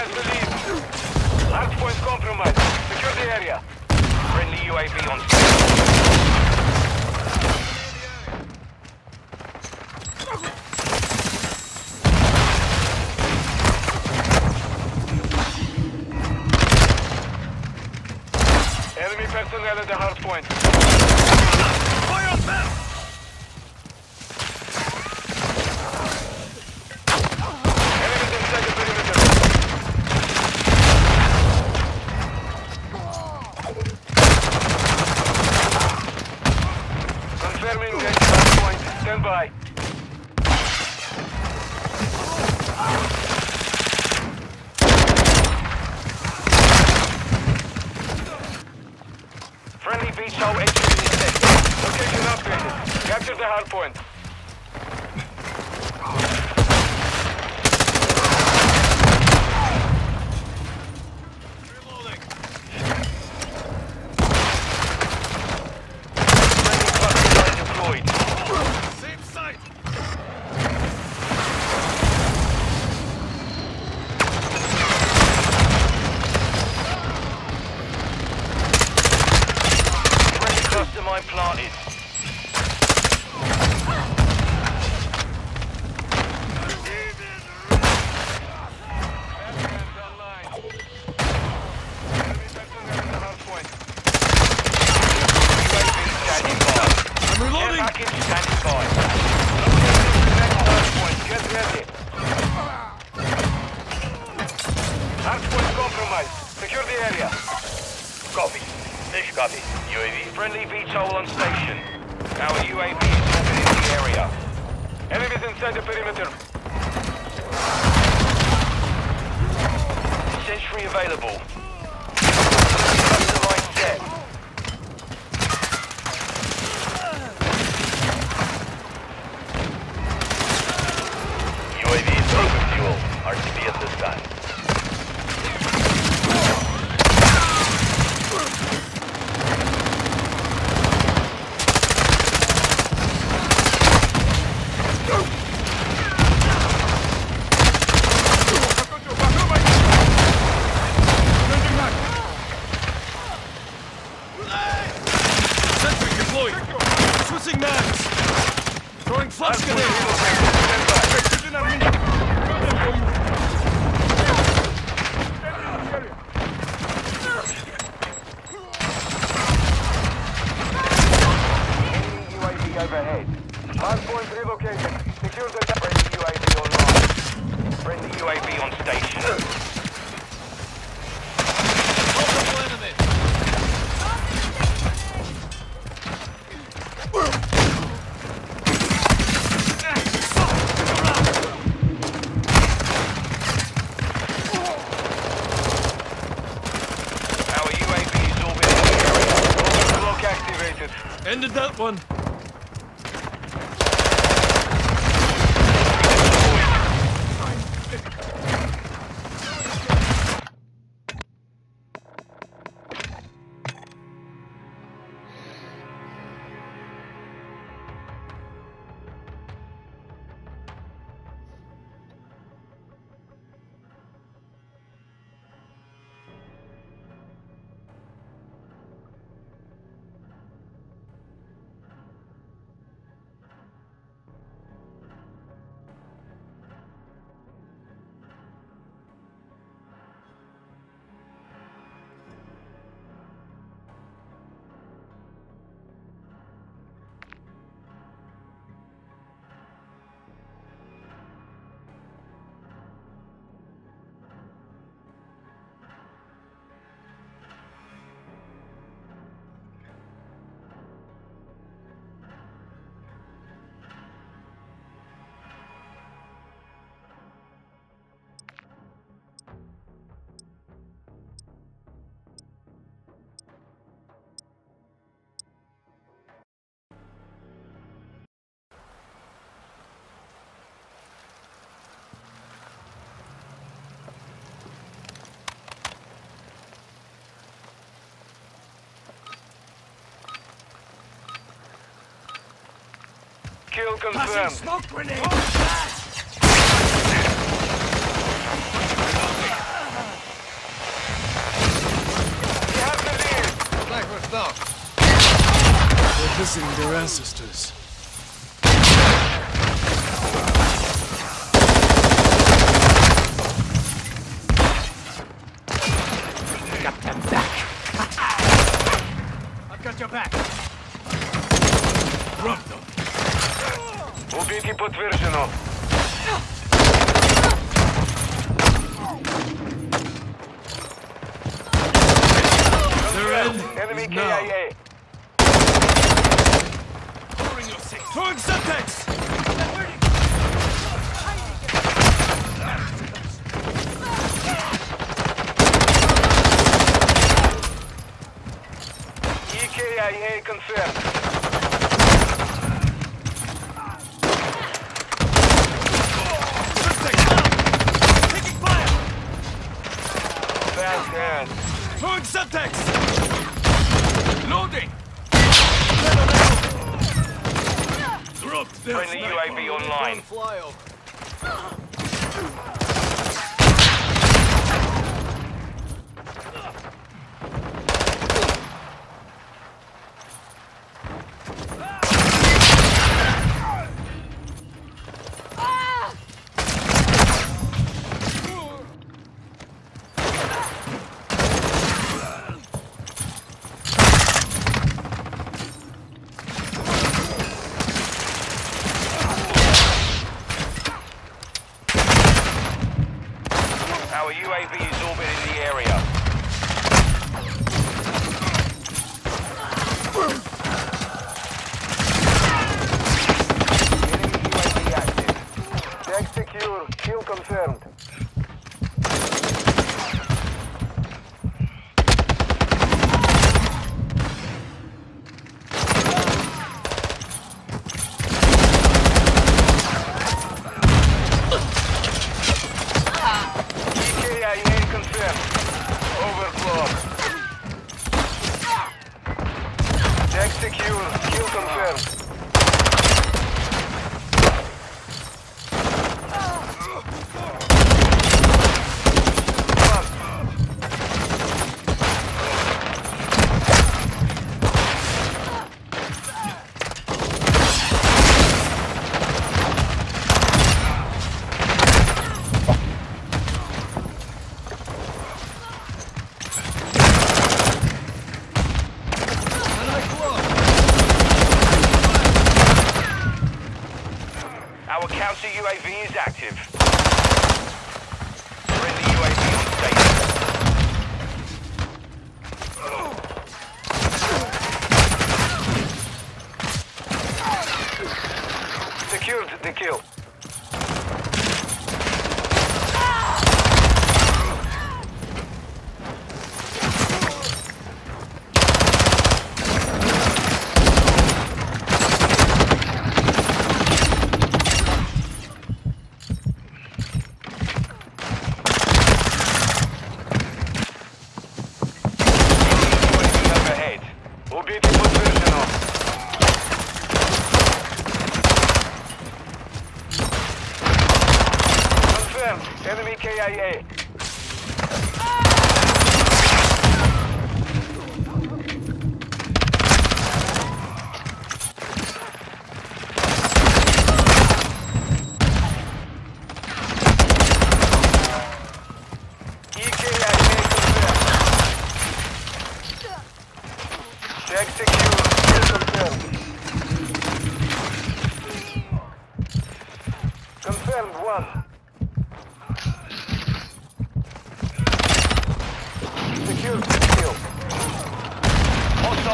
has to leave. Hard point compromised. Secure the area. Friendly UAV on station. personnel at the hard point. hardpoint. Copy. UAV. Friendly VTOL on station. Our UAV is orbiting the area. Enemies inside the perimeter. Sentry available. Line set. Kill confirmed. Smoke grenade. You have to leave. Flag with They're visiting their ancestors. Enemy KIA. Now. Throwing your six. Throwing something.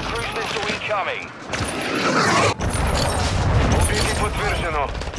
Hostile cruise missile incoming. Убедить подтверждено.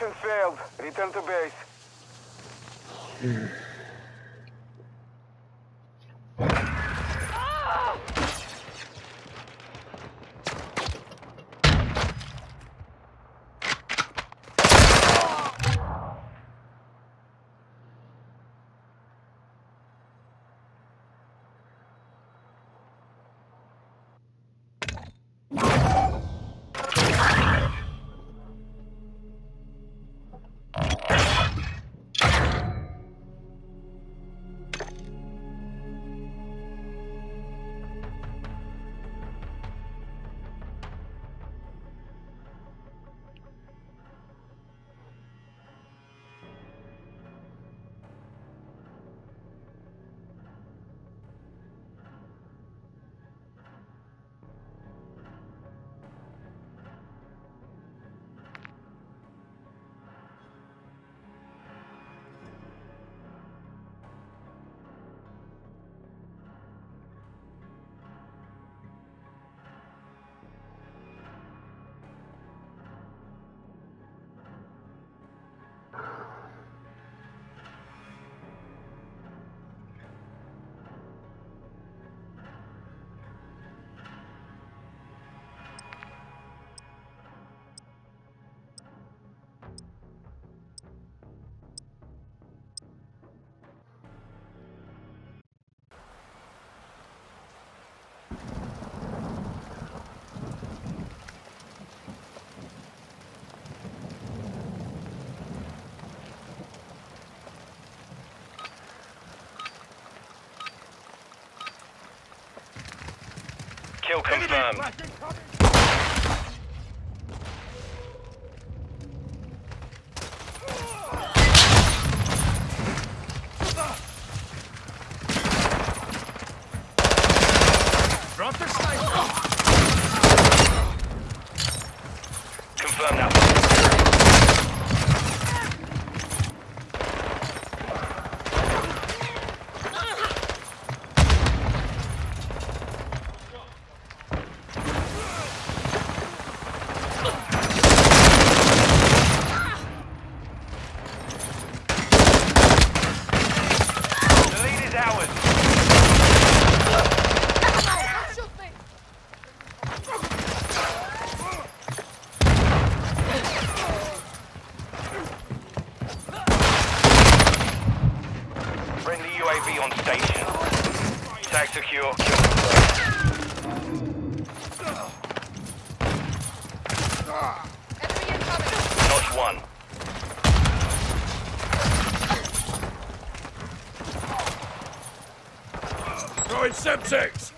Mission failed. Return to base. Hmm. Kill confirmed. Friendly UAV on station. Tag secure, kill one. Going septics!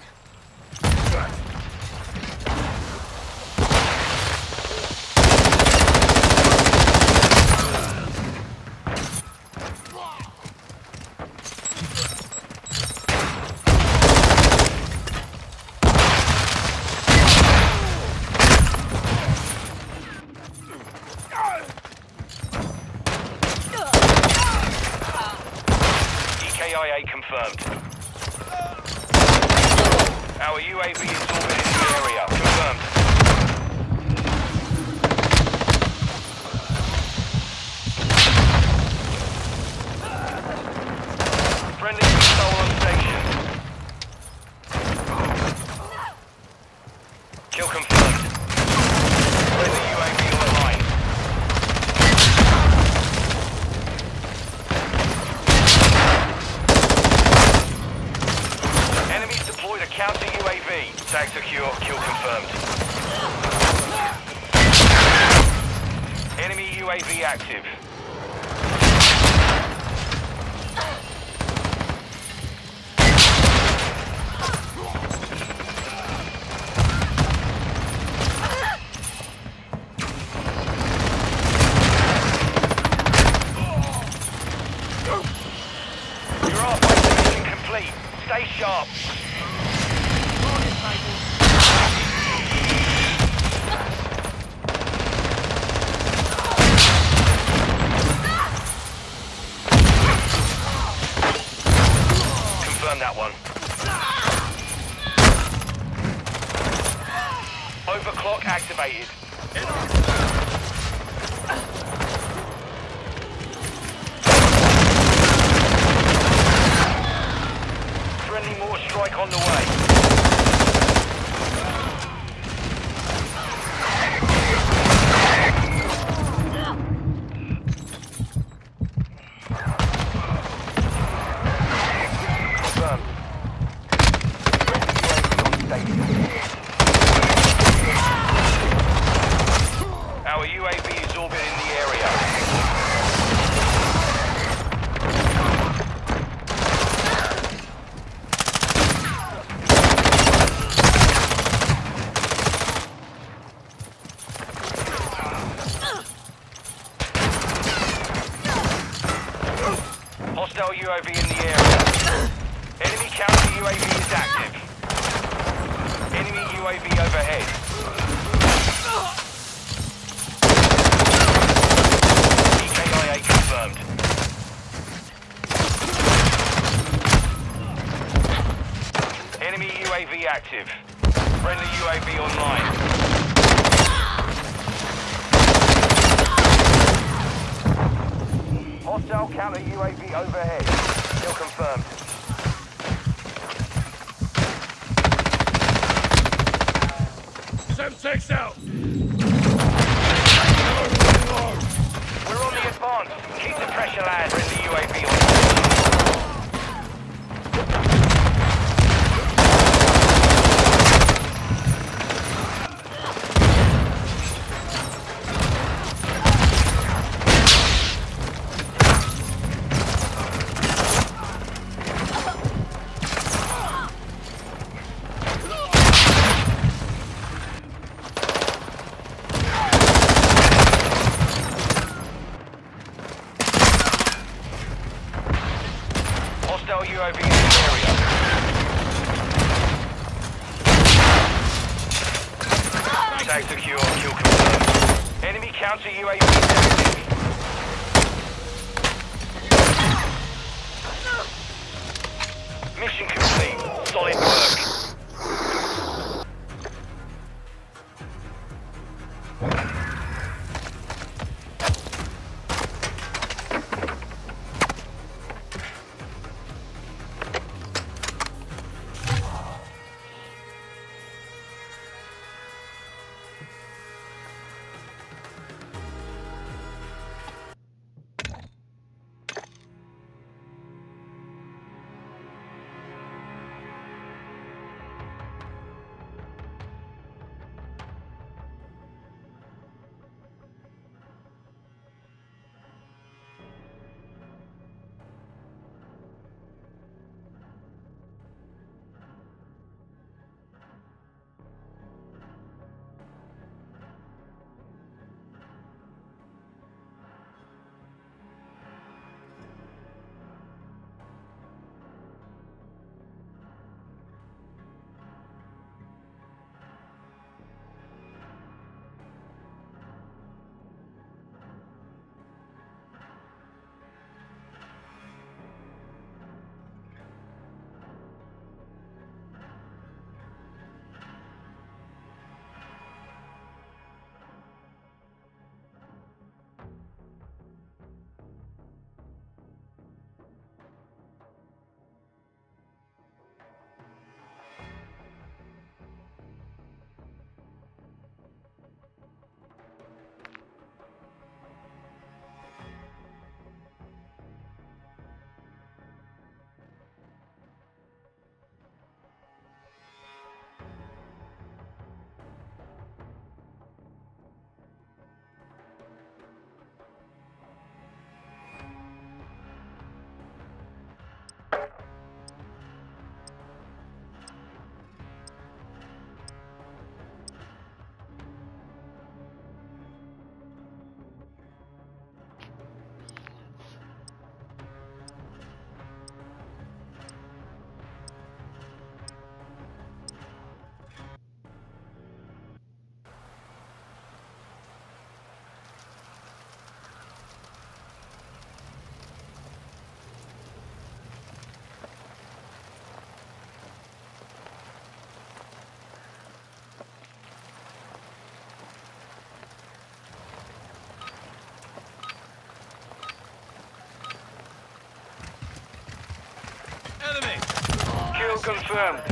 confirmed.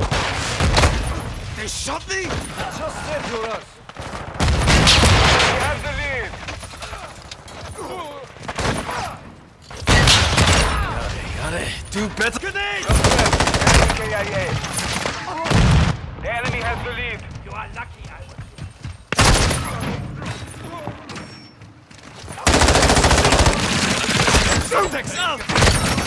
They shot me? Just said you us. We have the lead. Got Do better. Grenade! KIA. The enemy has the lead. You are lucky, Alex. Shoot!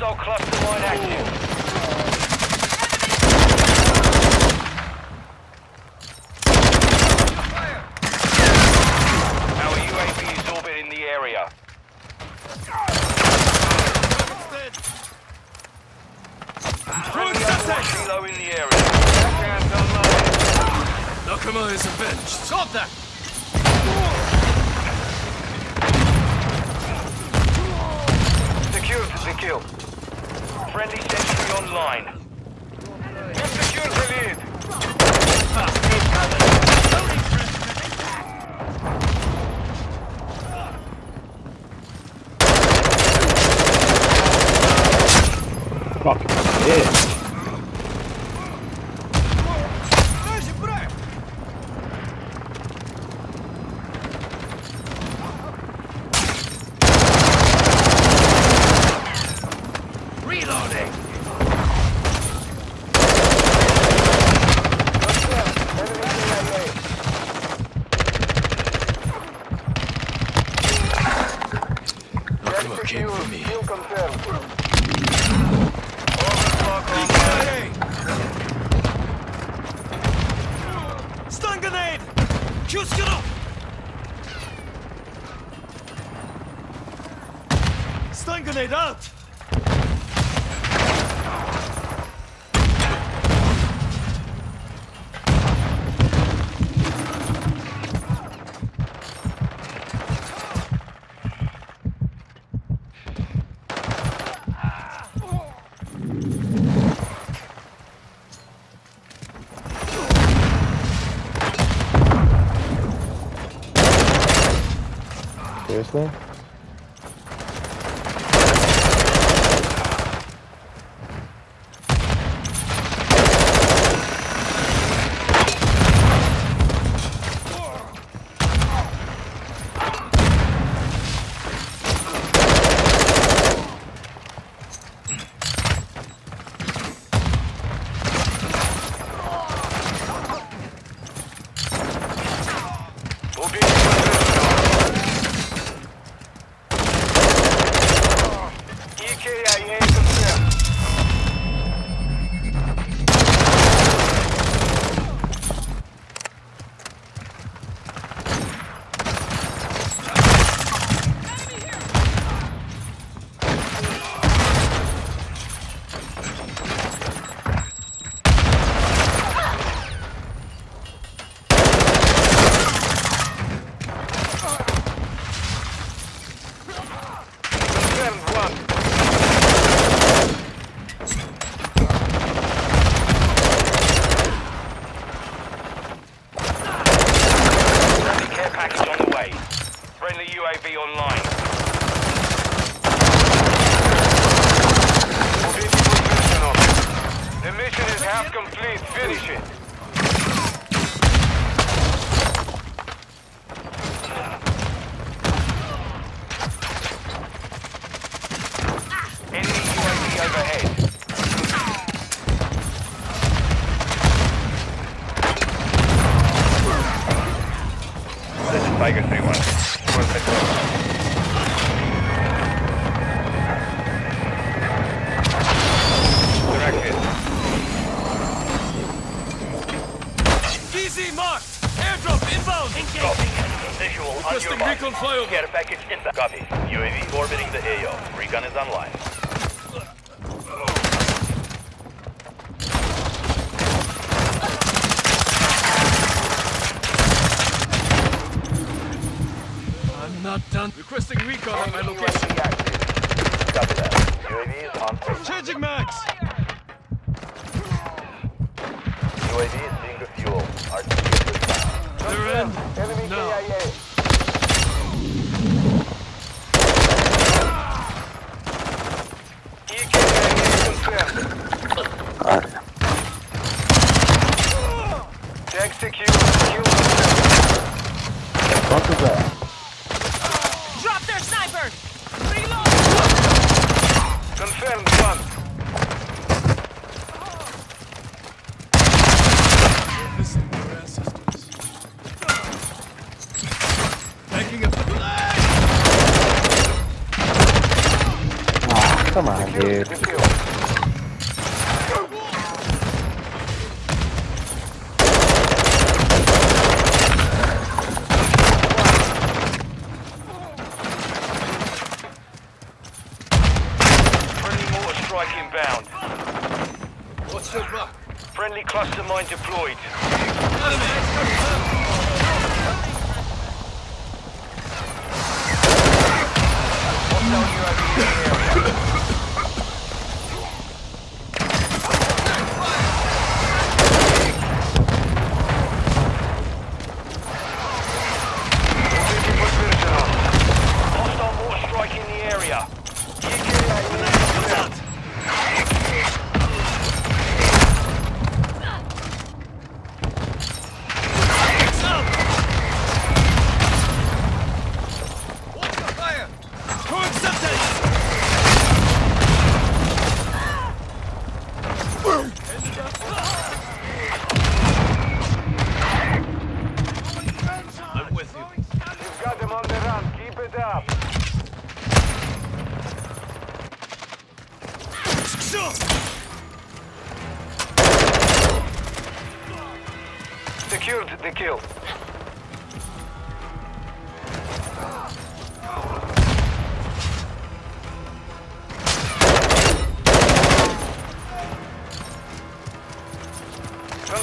Hostile cluster mine active. Seriously? Flyover. Care package inbound. Copy. UAV orbiting the AO. Recon is online. I'm not done. Requesting recon on my location. UAV active. Copy that. UAV is on station. Changing mags. UAV is being refueled. RTB is down. They're in. Enemy No. KIA. EKIA confirmed. Alright. Tag secure. Kill confirmed. Fuck? Drop their sniper! Reload! Confirmed one. Listen, your ancestors. Taking a Ah, come on, dude.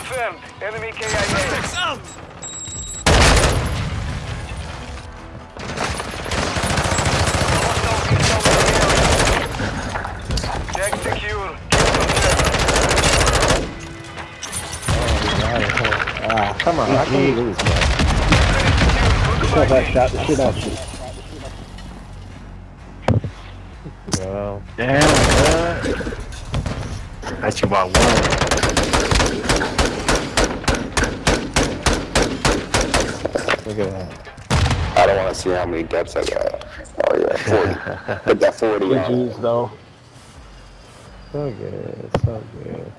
Confirmed. Enemy KIA. out! Check secure. Kill. Ah, come on. How can we lose, man? Because I shot the shit out of you. Well, damn, man. Got you by one. Look at that. I don't want to see how many depths I got. Oh yeah, 40. Put that 40 Good on. Uh, G's, though. So good, so good.